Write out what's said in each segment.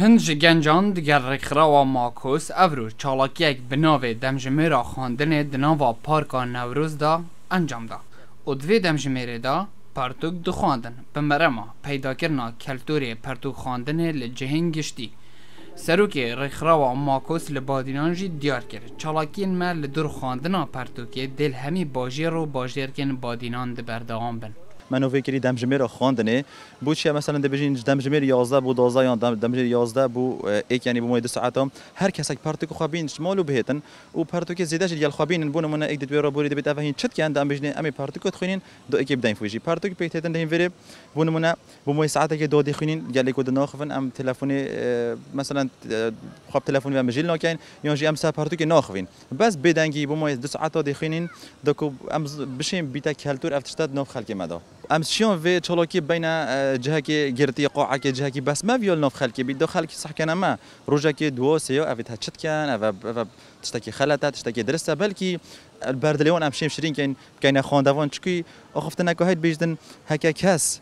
هنجی گنجان دیگر رخرا و ماکوس اورو چالاکیک بنوے دمج مېرا خواندن د ناو پارکا نووروز دا انجام دا او د ویدم دا پارتوک د خواندن په پیدا کړنا کلتوري پارتوک خاندنه له جهانګشتي سرو کې رخرا و ماکوس له بادینانجی دیار کرد. چالاکین مله د خواندن په پرتګیا دلهمي باژې رو باژر کېن بادیناند برداوام بل منو فکری دمجمیر خواندنه. بود چه مثلا دبیجین دمجمیر 11 بود 12 یا دمجمیر 11 بود یک یعنی بموید ساعت هم هر کس پارتوک خوابین شمالو بهتن؟ و پارتوک زیاده جل خابین بون من یک دو بوری دبیت افهین چت کن دم بجنه؟ امی پارتوک تخینین دو اکی بدین فوجی. پارتوک بهتن دهین وری بون من بموی ساعت که دو دخینین گلی کود ناخفن ام تلفنی مثلا خواب تلفنی و مجیل ناکین یا جی ام سا پارتوک ناخفین بس بدنگی بموی دو ساعت دخینین دکو ام بشیم بیتا کلتور افتشتاد ناف خلق مدا. ام امشيون في تشولوكي بين آه، جهه كي غيرتي قوعه كي جهه كي بس ما فيول نوف خال كي بيدو خال كي صح كان ما. روجا كي دو سيو افيت هاتشت كان اف تشتكي خلطة تشتكي درسها بلكي البرد ليون أمشي مشرين كاين كاين خوندافون تشكي تشكي وخفتنا كو هيد بيجدن هكا كاس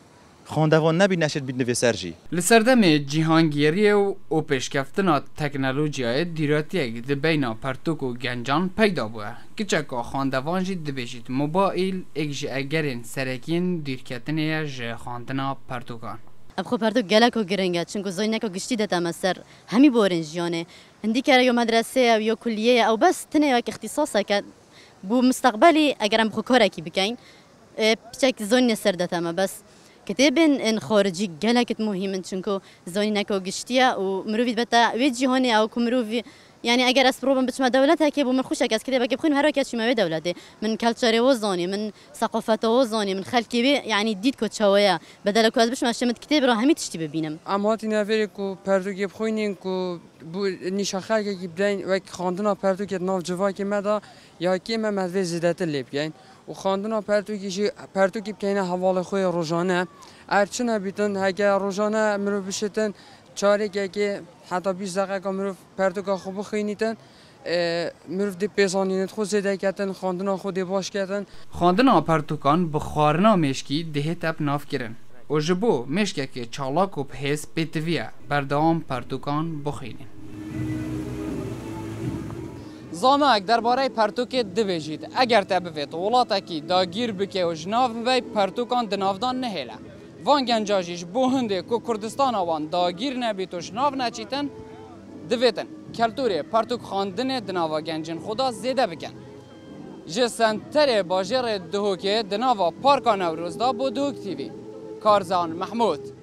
خواندوان نبی نشد بید نوی سرجی. لسردم جیهانگیری و او پیشکفتنا تکنولوژیای دیراتی اگه دی بینا پرتوک و گنجان پیدا بوده کچه که خواندوان جی دی بشید موبایل اگه جی اگرین سرکین دیرکتنه جی خواندنا پرتوکان. اب خو پرتو گله کو گرنگا چون کو زوینه کو گشتی مسر همی بورن جیانه. اندی کرا یو مدرسه او یو کلیه او بس تنه یک اختصاص ک بو مستقبلی اگرم خو کورا کی بکاین پچک سر ده دتا ما بس. کتێبن ئەن خۆرجی گەلەکت مهمن چونکو زۆنی نەکەو گشتیە و مرۆڤیت بەتا وێجی هۆنێ ئەو کو مرۆڤی یعنی يعني ئەگەر ئەسپڕۆبم بچمە دەوڵەت هەکێ بۆ من خوشە کەس کتێبەکە بخوێن هەرۆکێکیمەوێ دەوڵەتێ من کەلچەرەوە وزوني من سەقۆفەتەوە وزوني من خەلکیێ یعنی يعني دیت کۆچەوەیە بەدەلە کۆز بشمە شمت کتێب ڕە هەمی تشتی ببینم ئاماتی ناوێرێک و پەردوگێ بخۆینین و نیشەخەکێکی بدەین وەک خواندنا جوا كي مدا يا كي ما مەزێ زیدەتە لێ بگەین. و خواندنا پرتوکی پرتوکی بکنه حوال خوی روزانه. ارچنه بیتن هگه روزانه مرو بشتن چاری که حتی 20 دقیقه مرو پرتوکا خوب خینیتن مرو دی پیزانینت خود زیده کردن خواندنا خود باش کردن خواندنا پرتوکان بخارنا مشکی دهت اپ ناف کرن و جبو مشکه که چالاک و پهس پیتویه بردام پرتوکان بخینین. زانایک درباره پرتوک دوژید اگر تا به ویت کی داگیر بکه و جناف به پرتوکان دنافدان نهیلا وان گنجاجیش بو هنده که کردستان آوان داگیر نبی تو جناف نچیتن دویتن. کلتور پرتوک خاندن دنافا گنجن خدا زیده بکن. جسن تره باجر دهوکه دنافا پارکان او دا بودوک تیوی. کارزان محمود.